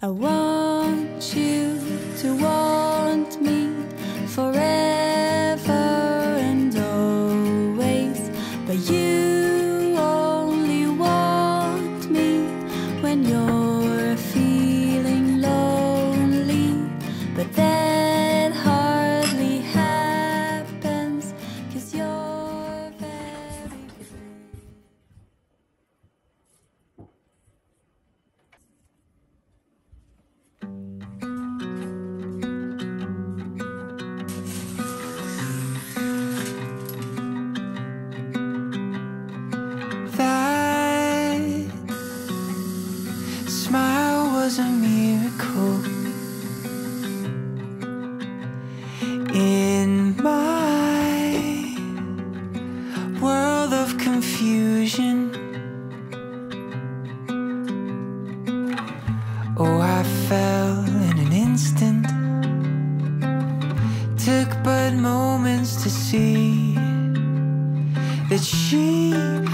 I want you to want that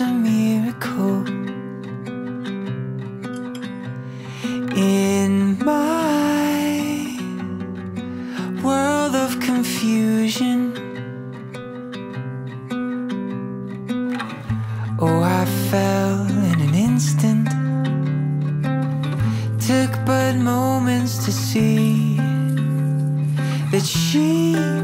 a miracle. In my world of confusion, oh, I fell in an instant. Took but moments to see that she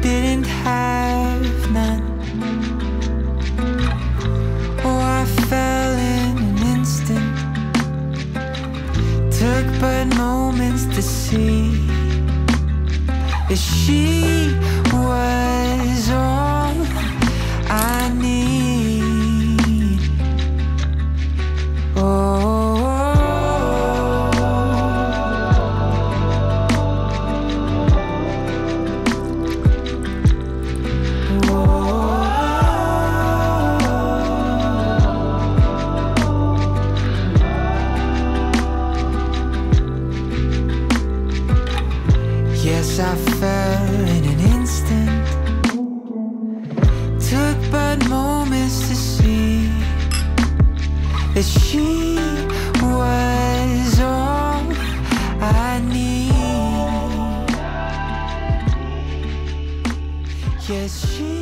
didn't have none. Oh, I fell in an instant. Took but moments to see Is she she was all I need. Yes, she